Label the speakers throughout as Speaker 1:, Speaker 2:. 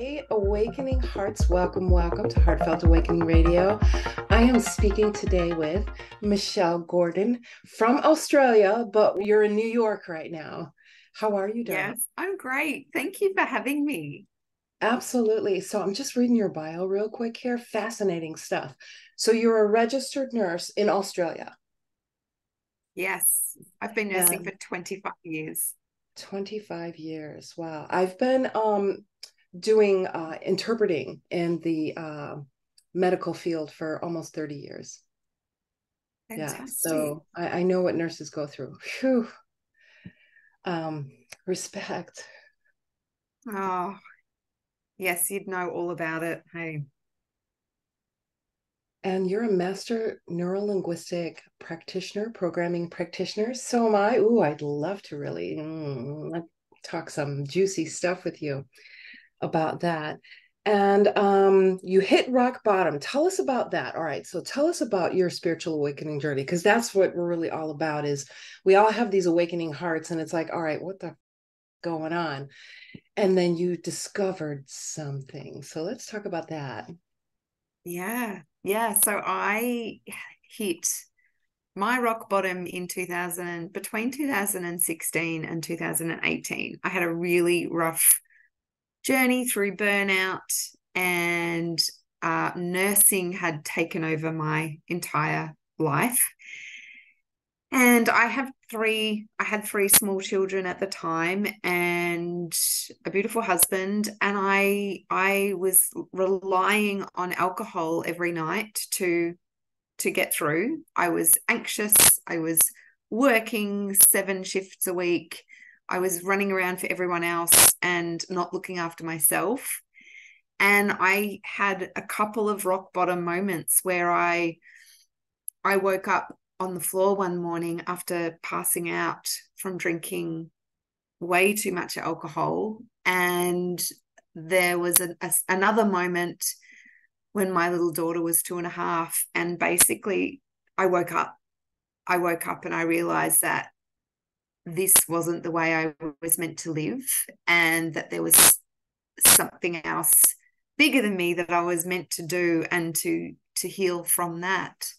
Speaker 1: Hey, Awakening Hearts, welcome, welcome to Heartfelt Awakening Radio. I am speaking today with Michelle Gordon from Australia, but you're in New York right now. How are you doing?
Speaker 2: Yes, I'm great. Thank you for having me.
Speaker 1: Absolutely. So I'm just reading your bio real quick here. Fascinating stuff. So you're a registered nurse in Australia.
Speaker 2: Yes, I've been nursing for 25 years.
Speaker 1: 25 years. Wow. I've been um doing uh, interpreting in the uh, medical field for almost 30 years. Fantastic. Yeah, so I, I, know what nurses go through. Whew. Um, respect.
Speaker 2: Oh, yes, you'd know all about it. Hey.
Speaker 1: And you're a master neuro linguistic practitioner, programming practitioner. So am I. Ooh, I'd love to really mm, talk some juicy stuff with you about that. And um, you hit rock bottom. Tell us about that. All right. So tell us about your spiritual awakening journey, because that's what we're really all about. Is we all have these awakening hearts, and it's like, all right, what the going on? And then you discovered something. So let's talk about that.
Speaker 2: Yeah. Yeah. So I hit my rock bottom in 2000 between 2016 and 2018 i had a really rough journey through burnout and uh, nursing had taken over my entire life. And I have three, I had three small children at the time and a beautiful husband. And I I was relying on alcohol every night to to get through. I was anxious. I was working seven shifts a week. I was running around for everyone else and not looking after myself. And I had a couple of rock bottom moments where I I woke up on the floor one morning after passing out from drinking way too much alcohol and there was a, a, another moment when my little daughter was two and a half and basically i woke up i woke up and i realized that this wasn't the way I was meant to live and that there was something else bigger than me that I was meant to do and to to heal from that.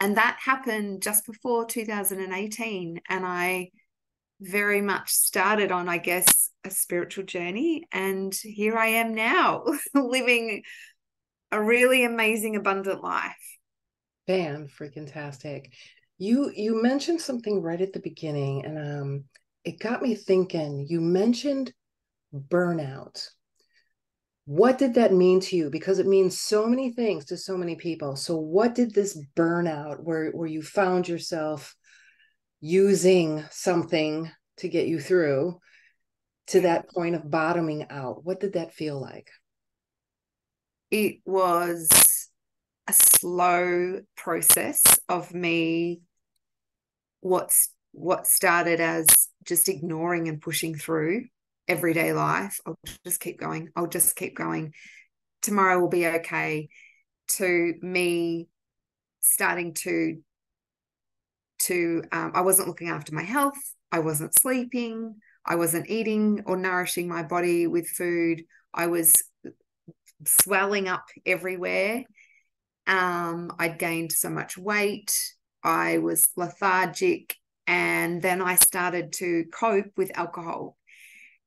Speaker 2: And that happened just before 2018 and I very much started on I guess a spiritual journey and here I am now living a really amazing abundant life.
Speaker 1: Fan freaking tastic. You you mentioned something right at the beginning, and um, it got me thinking. You mentioned burnout. What did that mean to you? Because it means so many things to so many people. So, what did this burnout, where where you found yourself using something to get you through to that point of bottoming out? What did that feel like?
Speaker 2: It was a slow process of me what's what started as just ignoring and pushing through everyday life. I'll just keep going. I'll just keep going. Tomorrow will be okay. To me starting to to um, i wasn't looking after my health. I wasn't sleeping. I wasn't eating or nourishing my body with food. I was swelling up everywhere. Um, I'd gained so much weight. I was lethargic. And then I started to cope with alcohol.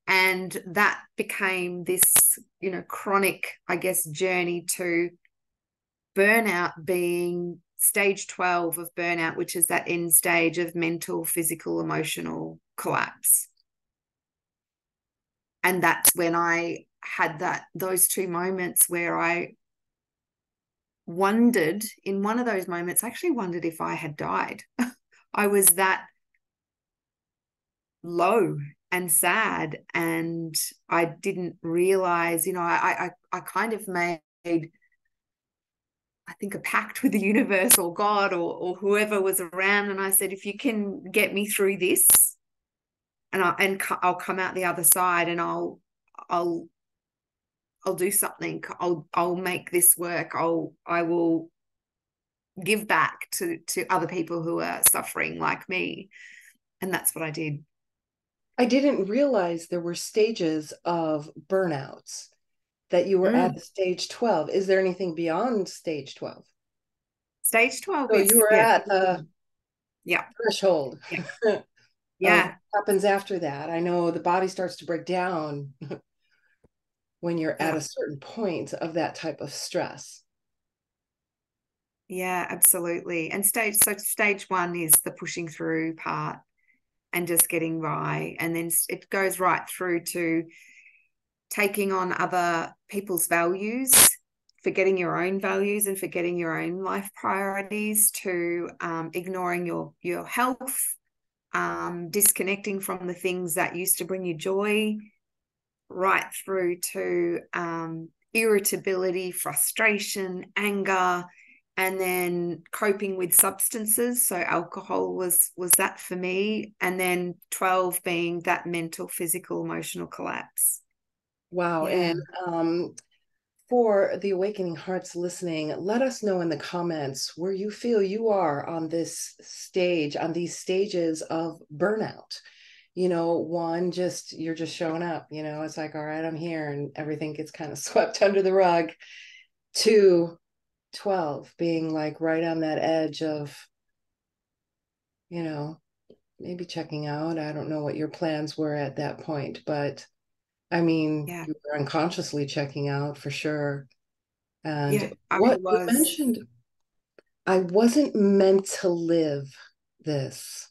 Speaker 2: And that became this, you know, chronic, I guess, journey to burnout being stage 12 of burnout, which is that end stage of mental, physical, emotional collapse. And that's when I had that those two moments where I wondered in one of those moments, actually wondered if I had died. I was that low and sad and I didn't realize, you know, I I I kind of made I think a pact with the universe or God or or whoever was around and I said if you can get me through this and I and I'll come out the other side and I'll I'll I'll do something. I'll I'll make this work. I'll I will give back to to other people who are suffering like me. And that's what I did.
Speaker 1: I didn't realize there were stages of burnouts. that you were mm. at stage 12. Is there anything beyond stage 12?
Speaker 2: Stage 12
Speaker 1: so is, you were yeah. at the
Speaker 2: yeah
Speaker 1: threshold.
Speaker 2: Yeah. yeah.
Speaker 1: happens after that. I know the body starts to break down when you're yeah. at a certain point of that type of stress.
Speaker 2: Yeah, absolutely. And stage so stage one is the pushing through part and just getting by. And then it goes right through to taking on other people's values, forgetting your own values and forgetting your own life priorities, to um, ignoring your your health, um, disconnecting from the things that used to bring you joy, right through to um, irritability, frustration, anger, and then coping with substances. So alcohol was was that for me. And then 12 being that mental physical emotional collapse.
Speaker 1: Wow. Yeah. and um for the awakening hearts listening let us know in the comments where you feel you are on this stage on these stages of burnout you know one just you're just showing up you know it's like all right i'm here and everything gets kind of swept under the rug two 12 being like right on that edge of you know maybe checking out i don't know what your plans were at that point but i mean yeah. you were unconsciously checking out for sure and yeah, what was... you mentioned i wasn't meant to live this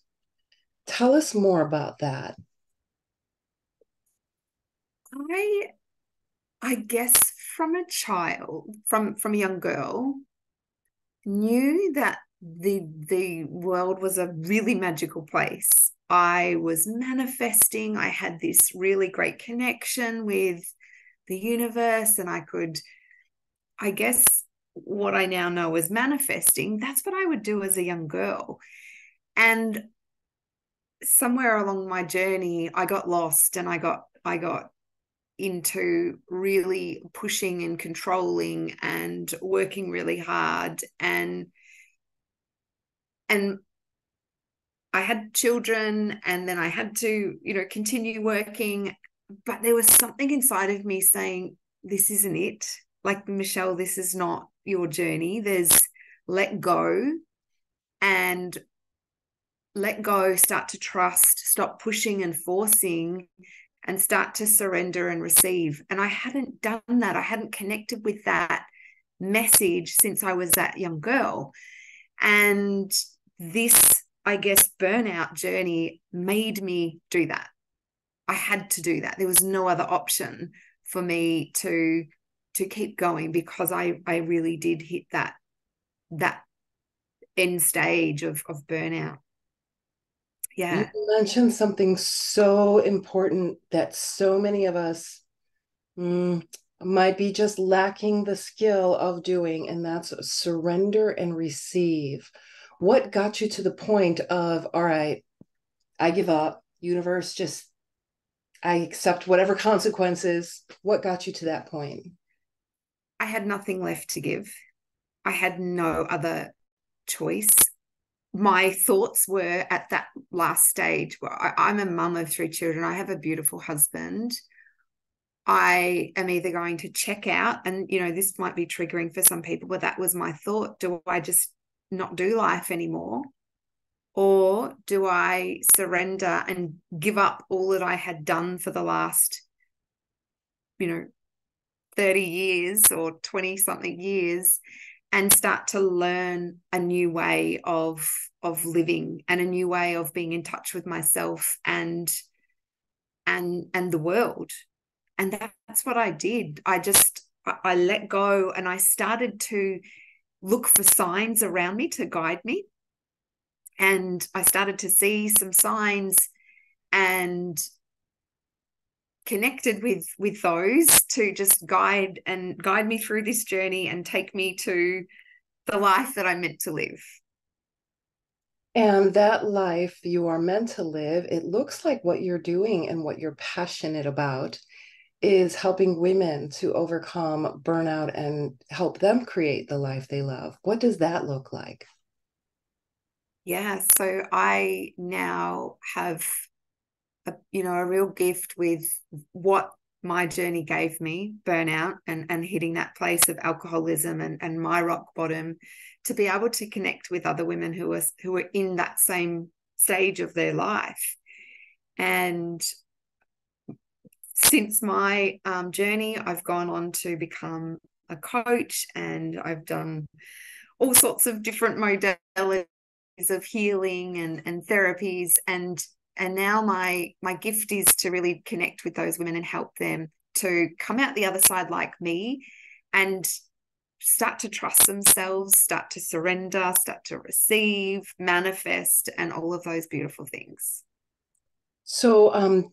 Speaker 1: tell us more about that
Speaker 2: i i guess from a child, from from a young girl, knew that the the world was a really magical place. I was manifesting. I had this really great connection with the universe, and I could, I guess, what I now know as manifesting. That's what I would do as a young girl, and somewhere along my journey, I got lost, and I got I got into really pushing and controlling and working really hard and and I had children and then I had to you know continue working but there was something inside of me saying this isn't it. Like Michelle this is not your journey. There's let go. And let go start to trust stop pushing and forcing and start to surrender and receive. And I hadn't done that. I hadn't connected with that message since I was that young girl. And this, I guess, burnout journey made me do that. I had to do that. There was no other option for me to to keep going because I I really did hit that that end stage of of burnout yeah.
Speaker 1: You mentioned something so important that so many of us mm, might be just lacking the skill of doing and that's surrender and receive. What got you to the point of all right i give up. Universe just i accept whatever consequences. What got you to that point?
Speaker 2: I had nothing left to give. I had no other choice my thoughts were at that last stage. I, I'm a mum of three children. I have a beautiful husband. I am either going to check out, and you know, this might be triggering for some people, but that was my thought. Do I just not do life anymore? Or do I surrender and give up all that I had done for the last, you know, 30 years or 20 something years and start to learn a new way of of living and a new way of being in touch with myself and and and the world. And that's what i did. I just i let go and i started to look for signs around me to guide me. And i started to see some signs and connected with with those to just guide and guide me through this journey and take me to the life that I'm meant to live.
Speaker 1: And that life you are meant to live, it looks like what you're doing and what you're passionate about is helping women to overcome burnout and help them create the life they love. What does that look like?
Speaker 2: Yeah, so I now have a, you know a real gift with what my journey gave me burnout and and hitting that place of alcoholism and and my rock bottom to be able to connect with other women who are who are in that same stage of their life. And since my um, journey i've gone on to become a coach and i've done all sorts of different modalities of healing and and therapies. And and now my my gift is to really connect with those women and help them to come out the other side like me and start to trust themselves start to surrender start to receive manifest and all of those beautiful things.
Speaker 1: So um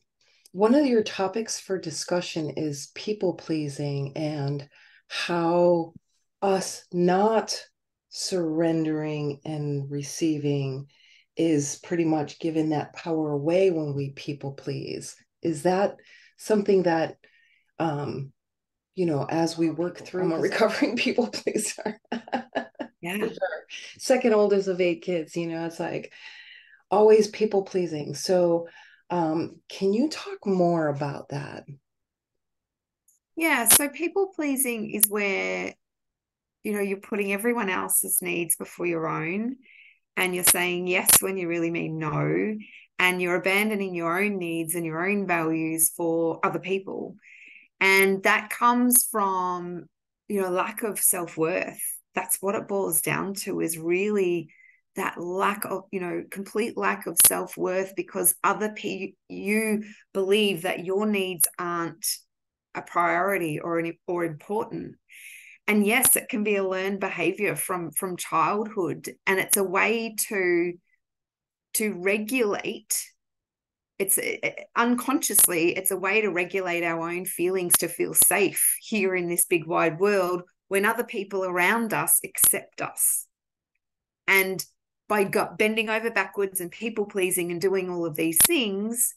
Speaker 1: one of your topics for discussion is people pleasing and how us not surrendering and receiving is pretty much giving that power away when we people please. Is that something that, um, you know, as we work through, I'm a recovering people pleaser.
Speaker 2: yeah. Sure.
Speaker 1: Second oldest of eight kids, you know, it's like always people pleasing. So, um, can you talk more about that?
Speaker 2: Yeah. So, people pleasing is where, you know, you're putting everyone else's needs before your own and you're saying yes when you really mean no and you're abandoning your own needs and your own values for other people. And that comes from you know lack of self-worth. That's what it boils down to is really that lack of you know complete lack of self-worth because other people you believe that your needs aren't a priority or an, or important and yes it can be a learned behavior from from childhood and it's a way to to regulate. It's it, unconsciously it's a way to regulate our own feelings to feel safe here in this big wide world when other people around us accept us. And by bending over backwards and people pleasing and doing all of these things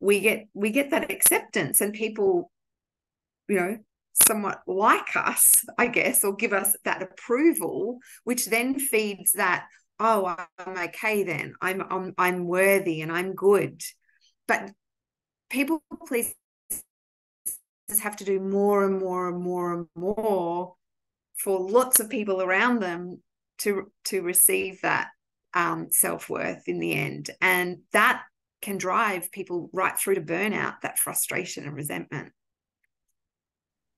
Speaker 2: we get we get that acceptance and people you know somewhat like us, I guess, or give us that approval, which then feeds that, oh, I'm okay then. I'm I'm I'm worthy and I'm good. But people please have to do more and more and more and more for lots of people around them to to receive that um, self-worth in the end and that can drive people right through to burnout that frustration and resentment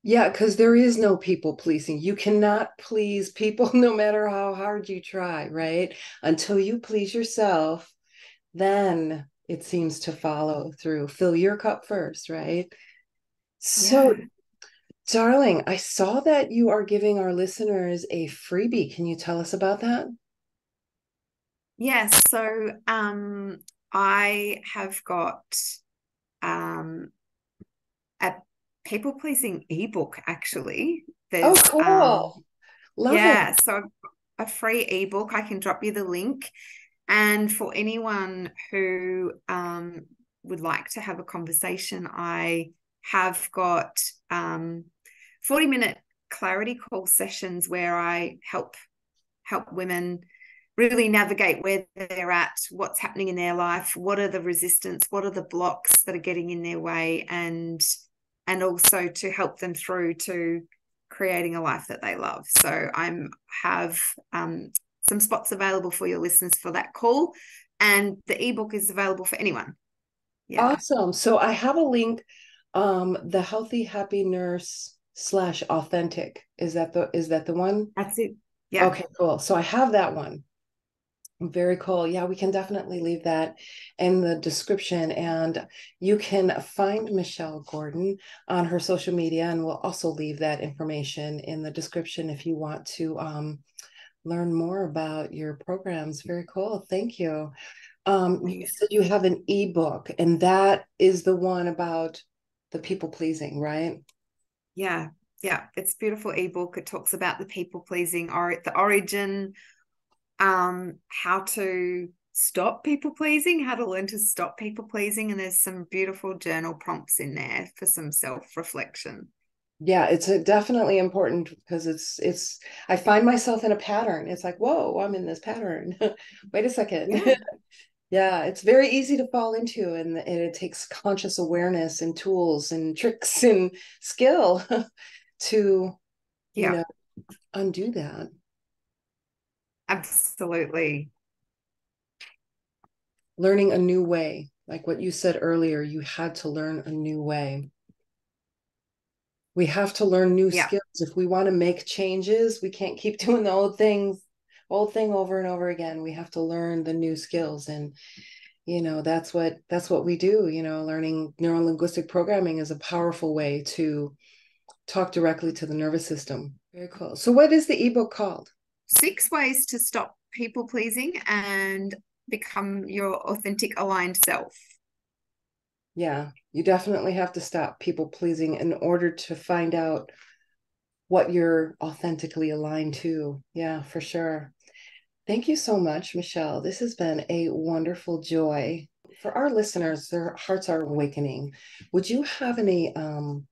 Speaker 1: yeah, because there is no people pleasing. You cannot please people no matter how hard you try, right? Until you please yourself, then it seems to follow through. Fill your cup first, right? So, yeah. darling, I saw that you are giving our listeners a freebie. Can you tell us about that?
Speaker 2: Yes. So, um, I have got um, people pleasing ebook actually.
Speaker 1: There's, oh, cool. Um, Love
Speaker 2: yeah,
Speaker 1: it.
Speaker 2: so a free ebook. I can drop you the link. And for anyone who um, would like to have a conversation, I have got um, 40 minute clarity call sessions where I help help women really navigate where they're at, what's happening in their life, what are the resistance, what are the blocks that are getting in their way, and and also to help them through to creating a life that they love. So I'm have um, some spots available for your listeners for that call, and the ebook is available for anyone.
Speaker 1: Yeah. Awesome. So I have a link. Um, the healthy happy nurse slash authentic is that the is that the one?
Speaker 2: That's it. Yeah.
Speaker 1: Okay. Cool. So I have that one. Very cool. Yeah, we can definitely leave that in the description. And you can find Michelle Gordon on her social media, and we'll also leave that information in the description if you want to um, learn more about your programs. Very cool. Thank you. Um, you said you have an ebook, and that is the one about the people pleasing, right?
Speaker 2: Yeah. Yeah, it's beautiful ebook. It talks about the people pleasing or the origin um, how to stop people pleasing, how to learn to stop people pleasing. And there's some beautiful journal prompts in there for some self reflection.
Speaker 1: Yeah, it's definitely important because it's it's I find myself in a pattern. It's like, whoa, I'm in this pattern. Wait a second. Yeah. yeah it's very easy to fall into and, and it takes conscious awareness and tools and tricks and skill to yeah. you know undo that
Speaker 2: absolutely.
Speaker 1: Learning a new way. Like what you said earlier you had to learn a new way. We have to learn new yeah. skills. If we want to make changes we can't keep doing the old things old thing over and over again. We have to learn the new skills. And you know that's what that's what we do you know learning neuro linguistic programming is a powerful way to talk directly to the nervous system. Very cool. So what is the ebook called
Speaker 2: six ways to stop people pleasing and become your authentic aligned self
Speaker 1: yeah you definitely have to stop people pleasing in order to find out what you're authentically aligned to yeah for sure Thank you so much, Michelle. This has been a wonderful joy. For our listeners, their hearts are awakening. Would you have any um,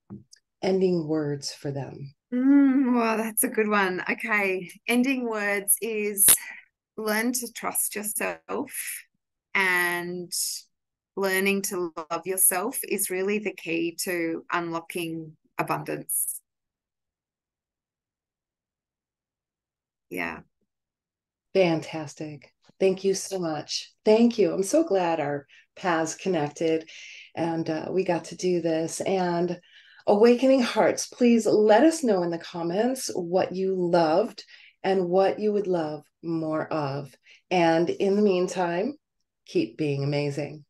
Speaker 1: ending words for them?
Speaker 2: Mm, well, that's a good one. Okay. Ending words is learn to trust yourself and learning to love yourself is really the key to unlocking abundance. Yeah.
Speaker 1: Fantastic. Thank you so much. Thank you. I'm so glad our paths connected and uh, we got to do this. And Awakening Hearts, please let us know in the comments what you loved and what you would love more of. And in the meantime, keep being amazing.